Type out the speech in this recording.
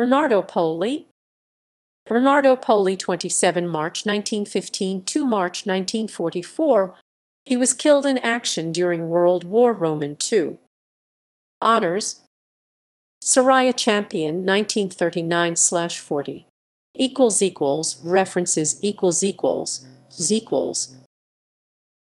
Bernardo Poli. Bernardo Poli 27 March 1915 to March 1944 he was killed in action during World War Roman II. Honours Serie A Champion 1939/40 equals equals references equals equals equals